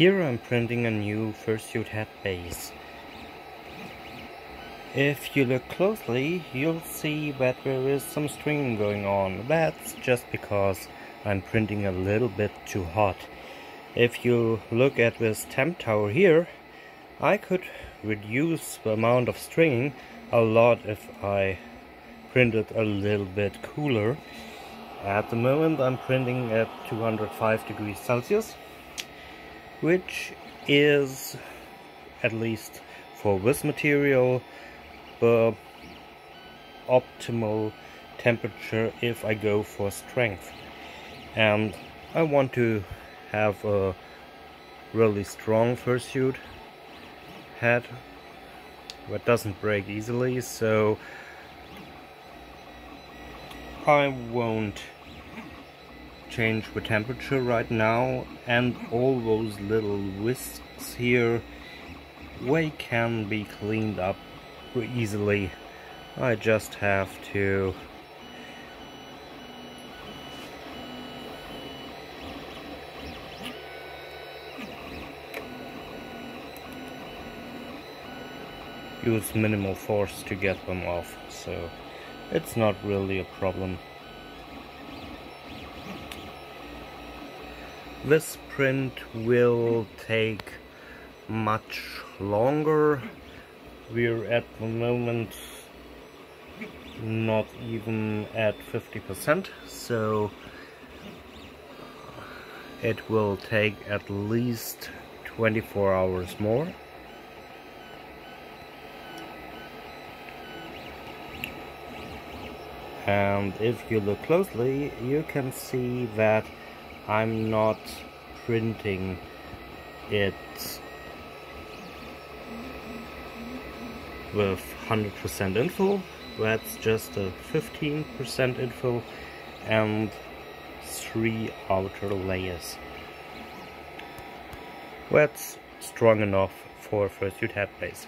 Here I'm printing a new fursuit head base. If you look closely, you'll see that there is some stringing going on. That's just because I'm printing a little bit too hot. If you look at this temp tower here, I could reduce the amount of stringing a lot if I printed a little bit cooler. At the moment I'm printing at 205 degrees Celsius, which is, at least for this material, the optimal temperature if I go for strength. And I want to have a really strong fursuit head that doesn't break easily, so I won't change the temperature right now and all those little whisks here they can be cleaned up easily. I just have to use minimal force to get them off so it's not really a problem this print will take much longer. We're at the moment not even at 50% so it will take at least 24 hours more. And if you look closely you can see that I'm not printing it with 100% infill that's just a 15% infill and three outer layers. That's strong enough for a fursuit head base